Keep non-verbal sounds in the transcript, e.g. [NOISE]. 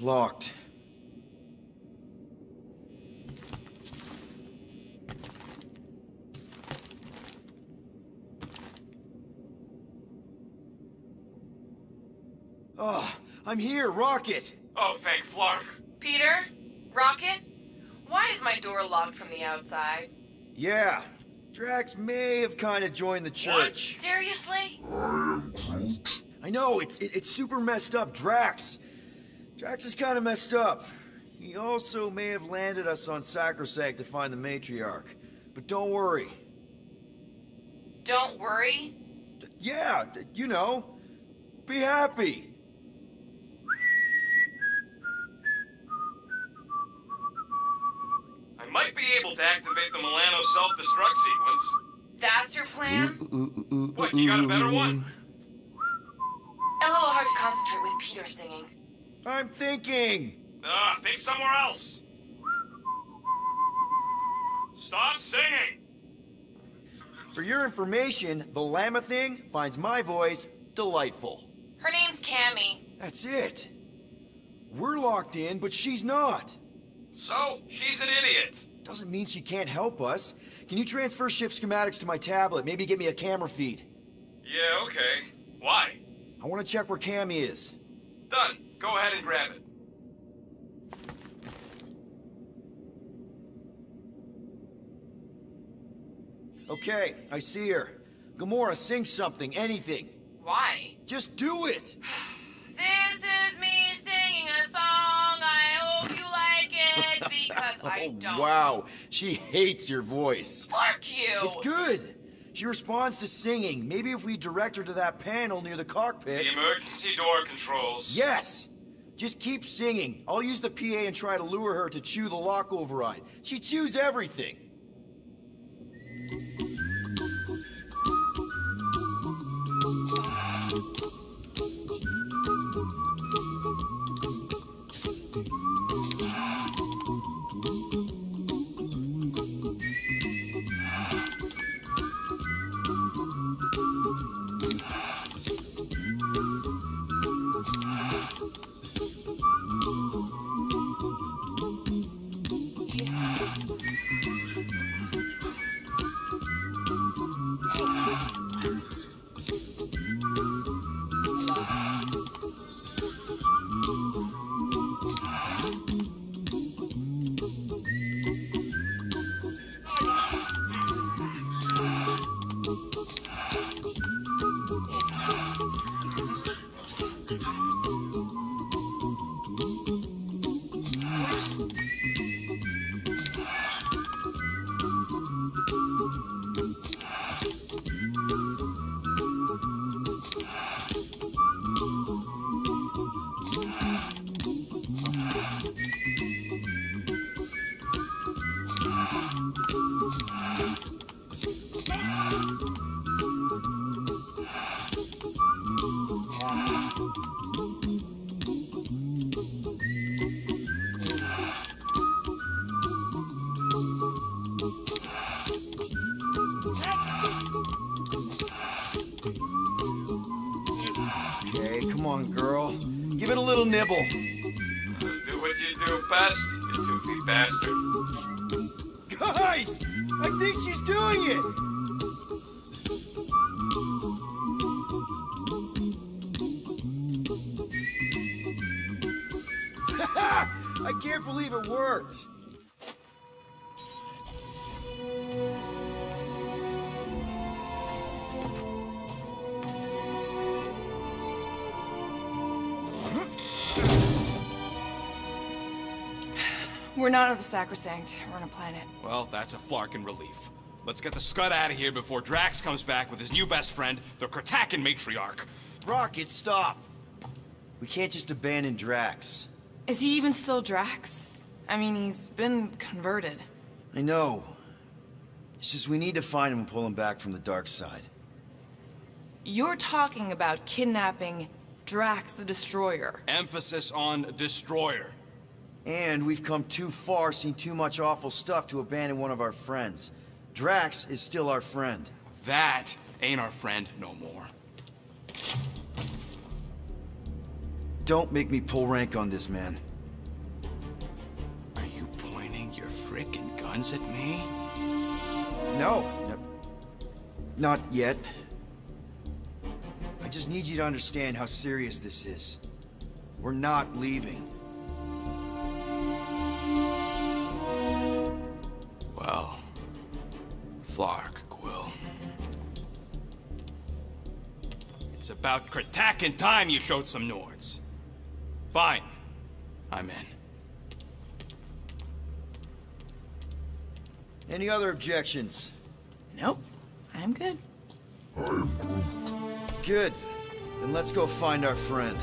locked. Oh, I'm here, Rocket! Oh, thank Flark. Peter? Rocket? Why is my door locked from the outside? Yeah, Drax may have kind of joined the church. What? Seriously? I know, it's it, it's super messed up, Drax. Drax is kind of messed up. He also may have landed us on Sacrosanct to find the matriarch. But don't worry. Don't worry. Yeah, you know, be happy. I might be able to activate the Milano self-destruct sequence. That's your plan? What, you got a better one? A little hard to concentrate with Peter singing. I'm thinking. Ah, think somewhere else. Stop singing! For your information, the Llama thing finds my voice delightful. Her name's Cammy. That's it. We're locked in, but she's not. So, she's an idiot. Doesn't mean she can't help us. Can you transfer ship schematics to my tablet? Maybe get me a camera feed. Yeah, okay. Why? I want to check where Cammy is. Done. Go ahead and grab it. Okay, I see her. Gamora, sing something, anything. Why? Just do it! [SIGHS] This is me singing a song. I hope you like it [LAUGHS] because I Oh, don't. wow, she hates your voice. Fuck you. It's good. She responds to singing. Maybe if we direct her to that panel near the cockpit. The emergency door controls. Yes! Just keep singing. I'll use the PA and try to lure her to chew the lock override. She chews everything. Nibble. Do what you do best, you doofy bastard. Guys! I think she's doing it! [LAUGHS] I can't believe it worked! We're not on the Sacrosanct. We're on a planet. Well, that's a flarkin relief. Let's get the scud out of here before Drax comes back with his new best friend, the Kratakan matriarch. Rocket, stop! We can't just abandon Drax. Is he even still Drax? I mean, he's been converted. I know. It's just we need to find him and pull him back from the dark side. You're talking about kidnapping Drax the Destroyer. Emphasis on destroyer. And we've come too far, seen too much awful stuff to abandon one of our friends. Drax is still our friend. That ain't our friend no more. Don't make me pull rank on this, man. Are you pointing your frickin' guns at me? No. no not yet. I just need you to understand how serious this is. We're not leaving. Flark, Quill. It's about Kratakin time you showed some Nords. Fine. I'm in. Any other objections? Nope. I'm good. Good. Then let's go find our friend.